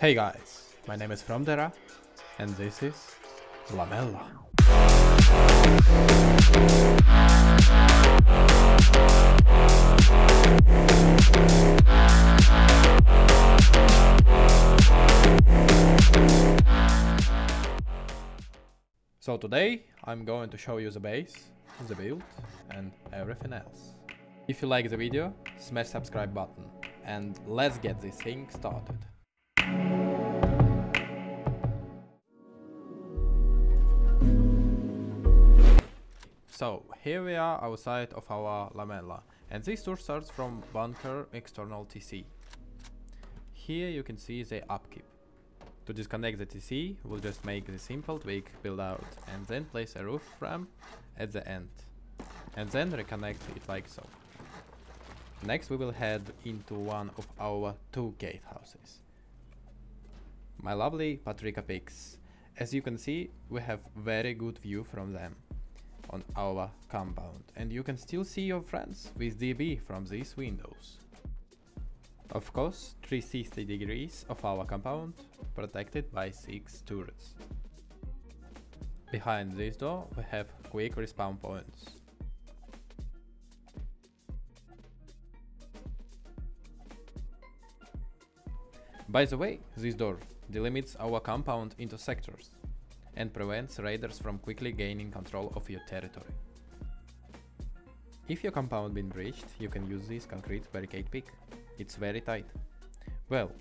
Hey guys, my name is Fromdera and this is Lamella. So today I'm going to show you the base, the build and everything else. If you like the video, smash subscribe button and let's get this thing started. So here we are outside of our lamella and this tour starts from bunker external TC. Here you can see the upkeep. To disconnect the TC, we'll just make the simple tweak build out and then place a roof ramp at the end. And then reconnect it like so. Next we will head into one of our two gatehouses. My lovely Patreco peeks. As you can see, we have very good view from them on our compound and you can still see your friends with DB from these windows. Of course, 360 degrees of our compound, protected by 6 turrets. Behind this door we have quick respawn points. By the way, this door delimits our compound into sectors and prevents raiders from quickly gaining control of your territory. If your compound been breached, you can use this concrete barricade pick. It's very tight. Well,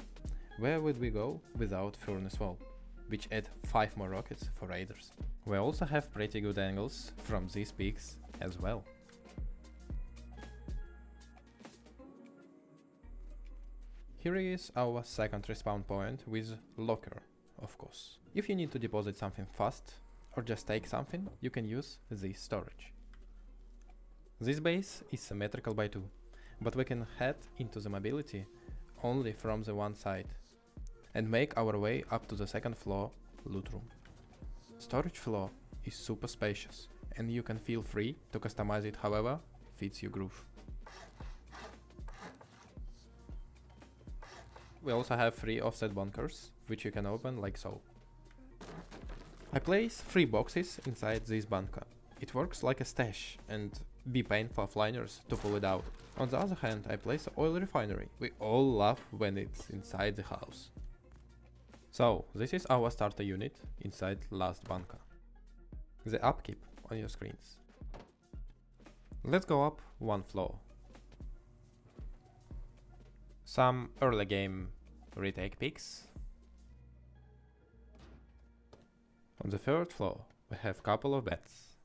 where would we go without furnace wall, which add 5 more rockets for raiders. We also have pretty good angles from these peeks as well. Here is our second respawn point with locker, of course. If you need to deposit something fast or just take something, you can use this storage. This base is symmetrical by 2, but we can head into the mobility only from the one side and make our way up to the second floor loot room. Storage floor is super spacious and you can feel free to customize it however fits your groove. We also have three offset bunkers, which you can open like so. I place three boxes inside this bunker. It works like a stash and be painful fliners to pull it out. On the other hand, I place oil refinery. We all love when it's inside the house. So, this is our starter unit inside last bunker. The upkeep on your screens. Let's go up one floor. Some early game retake picks. On the third floor we have couple of beds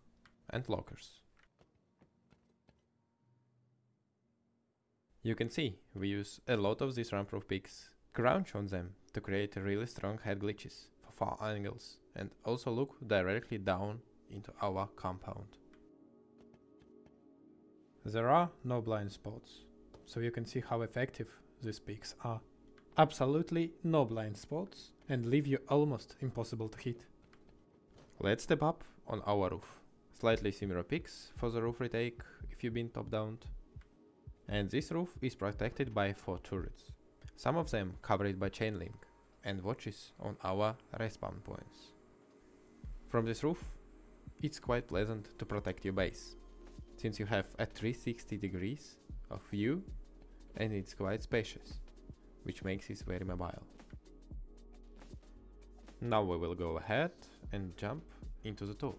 and lockers. You can see we use a lot of these ramp-proof picks, crouch on them to create really strong head glitches for far angles and also look directly down into our compound. There are no blind spots, so you can see how effective these picks are. Absolutely no blind spots and leave you almost impossible to hit. Let's step up on our roof. Slightly similar picks for the roof retake if you've been top down. And this roof is protected by 4 turrets. Some of them covered by chain link and watches on our respawn points. From this roof, it's quite pleasant to protect your base, since you have a 360 degrees of view and it's quite spacious, which makes it very mobile. Now we will go ahead and jump into the tool.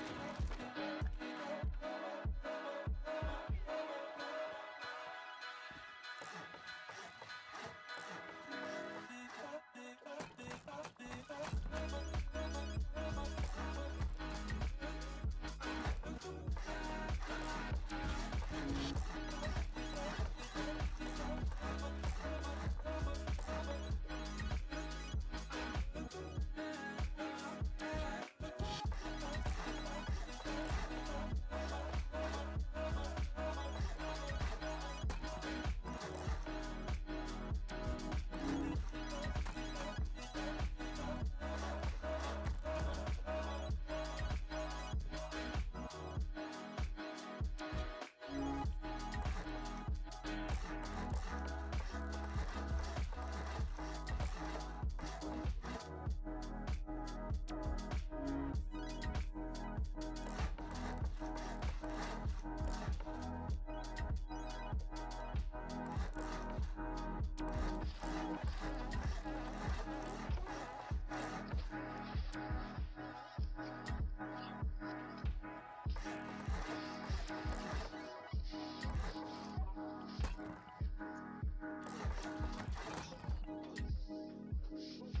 Bye.